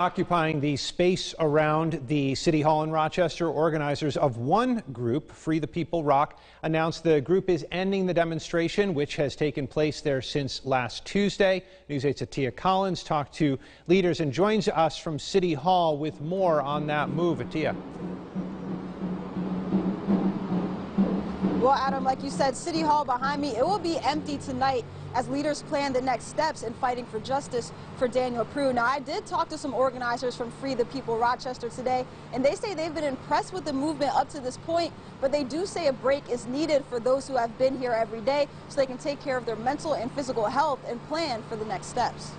Occupying the space around the City Hall in Rochester, organizers of one group, Free the People Rock, announced the group is ending the demonstration, which has taken place there since last Tuesday. News 8's Atia Collins talked to leaders and joins us from City Hall with more on that move. Atia. Well, Adam, like you said, City Hall behind me, it will be empty tonight as leaders plan the next steps in fighting for justice for Daniel Prude. Now, I did talk to some organizers from Free the People Rochester today, and they say they've been impressed with the movement up to this point, but they do say a break is needed for those who have been here every day so they can take care of their mental and physical health and plan for the next steps.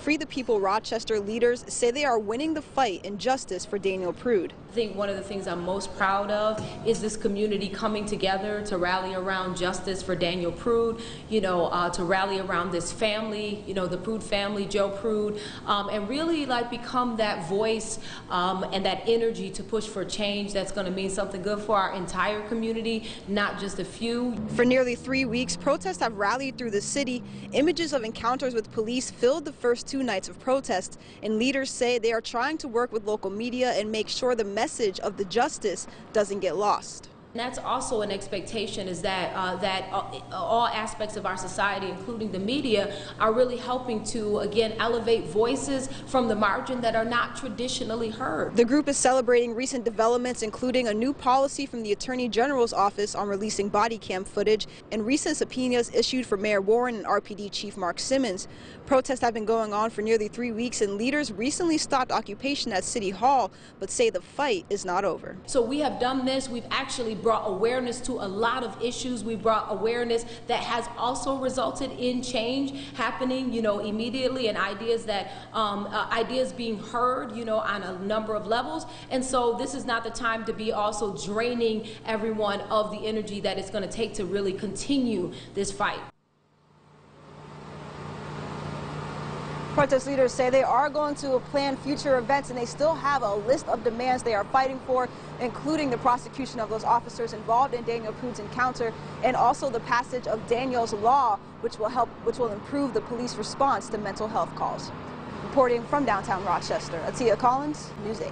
Free the People Rochester leaders say they are winning the fight in justice for Daniel Prude. I think one of the things I'm most proud of is this community coming together to rally around justice for Daniel Prude, you know, uh, to rally around this family, you know, the Prude family, Joe Prude, um, and really like become that voice um, and that energy to push for change that's going to mean something good for our entire community, not just a few. For nearly three weeks, protests have rallied through the city. Images of encounters with police filled the first two nights of protests, and leaders say they are trying to work with local media and make sure the message of the justice doesn't get lost. And that's also an expectation is that uh, that uh, all aspects of our society, including the media, are really helping to again elevate voices from the margin that are not traditionally heard. The group is celebrating recent developments, including a new policy from the Attorney General's office on releasing body cam footage and recent subpoenas issued for Mayor Warren and RPD Chief Mark Simmons. Protests have been going on for nearly three weeks, and leaders recently stopped occupation at City Hall, but say the fight is not over. So we have done this. We've actually brought awareness to a lot of issues. We brought awareness that has also resulted in change happening, you know, immediately and ideas that, um, uh, ideas being heard, you know, on a number of levels. And so this is not the time to be also draining everyone of the energy that it's going to take to really continue this fight. Protest leaders say they are going to plan future events and they still have a list of demands they are fighting for, including the prosecution of those officers involved in Daniel Prude's encounter and also the passage of Daniel's law, which will help, which will improve the police response to mental health calls. Reporting from downtown Rochester, Atia Collins, News 8.